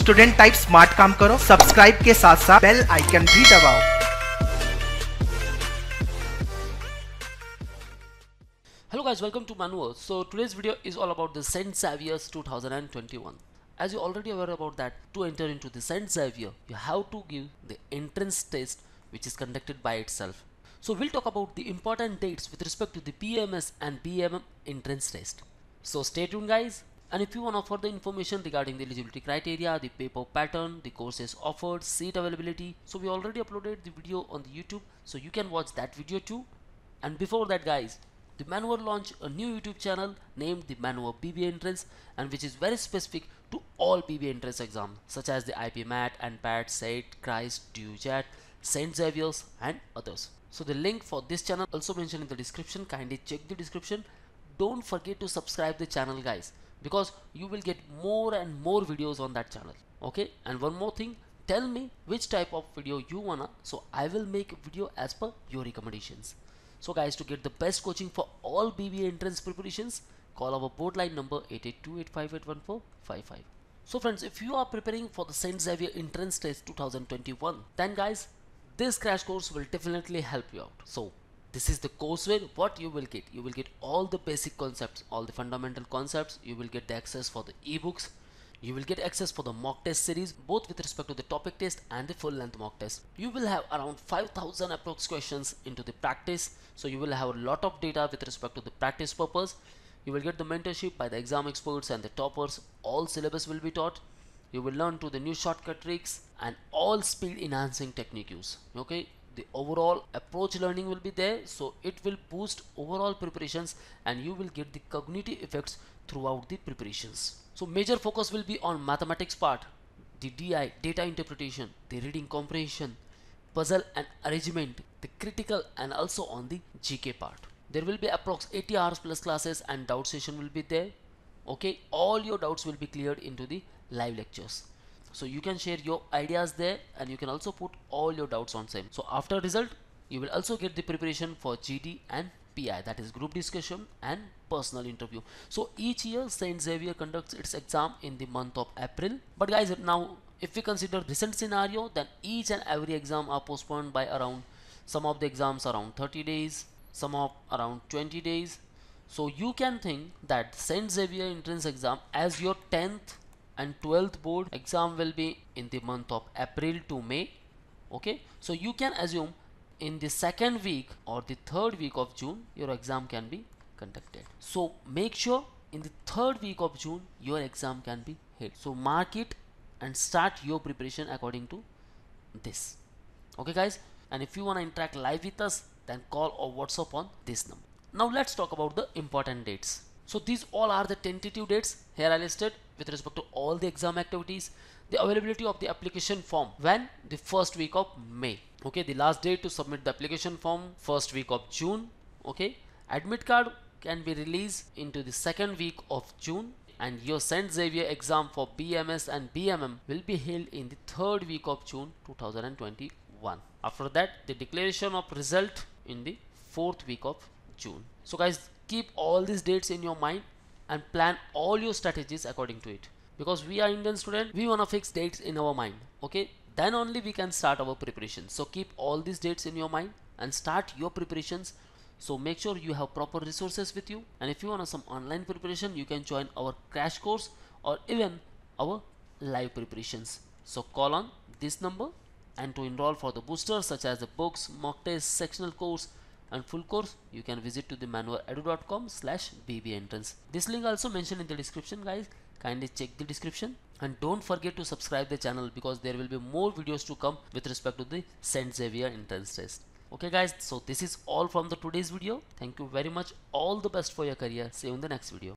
Student type smart काम करो subscribe के साथ साथ बेल आइकन भी दबाओ Hello guys, welcome to Manoeuvre. So today's video is all about the Saint Xavier's 2021. As you already aware about that, to enter into the Saint Xavier, you have to give the entrance test which is conducted by itself. So we'll talk about the important dates with respect to the BMS and BMM entrance test. So stay tuned guys. And if you want further information regarding the eligibility criteria, the paper pattern, the courses offered, seat availability, so we already uploaded the video on the YouTube, so you can watch that video too. And before that guys, the Manoeuvre launched a new YouTube channel named the Manoeuvre BBA Entrance and which is very specific to all BBA entrance exams such as the IP MAT, NPAT, SAT, Christ, DUJAT, St. Xavier's and others. So the link for this channel also mentioned in the description. Kindly check the description. Don't forget to subscribe the channel guys because you will get more and more videos on that channel. Okay and one more thing tell me which type of video you wanna so I will make video as per your recommendations. So guys to get the best coaching for all BBA entrance preparations call our board line number 882-858-1455. So friends if you are preparing for the St. Xavier entrance test 2021 then guys this crash course will definitely help you out. So this is the course where what you will get. You will get all the basic concepts all the fundamental concepts. You will get the access for the ebooks. You will get access for the mock test series both with respect to the topic test and the full length mock test. You will have around 5000 approx questions into the practice. So you will have a lot of data with respect to the practice purpose. You will get the mentorship by the exam experts and the toppers. All syllabus will be taught. You will learn to the new shortcut tricks and all speed enhancing technique use okay the overall approach learning will be there. So it will boost overall preparations and you will get the cognitive effects throughout the preparations. So major focus will be on mathematics part the di data interpretation the reading comprehension puzzle and arrangement the critical and also on the gk part. There will be approx 80 hours plus classes and doubt session will be there. Okay all your doubts will be cleared into the live lectures so you can share your ideas there and you can also put all your doubts on same. So after result you will also get the preparation for gd and pi that is group discussion and personal interview. So each year saint xavier conducts its exam in the month of april. But guys now if we consider recent scenario then each and every exam are postponed by around some of the exams around 30 days some of around 20 days. So you can think that saint xavier entrance exam as your 10th and 12th board exam will be in the month of April to May. Okay? So you can assume in the second week or the third week of June your exam can be conducted. So make sure in the third week of June your exam can be held. So mark it and start your preparation according to this. Okay guys? And if you want to interact live with us then call or whatsapp on this number. Now let's talk about the important dates so these all are the tentative dates here I listed with respect to all the exam activities the availability of the application form when? The first week of May. Okay the last date to submit the application form first week of June. Okay admit card can be released into the second week of June and your St. Xavier exam for BMS and BMM will be held in the third week of June 2021 after that the declaration of result in the fourth week of June. So guys keep all these dates in your mind and plan all your strategies according to it. Because we are indian student we want to fix dates in our mind okay? Then only we can start our preparation so keep all these dates in your mind and start your preparations. So make sure you have proper resources with you. And if you want some online preparation you can join our crash course or even our live preparations. So call on this number and to enroll for the boosters such as the books mock test sectional course and full course you can visit to the manoeuvreedu.com slash bb entrance. This link also mentioned in the description guys. Kindly check the description. And don't forget to subscribe the channel because there will be more videos to come with respect to the St. Xavier entrance test. Okay guys. So this is all from the today's video. Thank you very much. All the best for your career. See you in the next video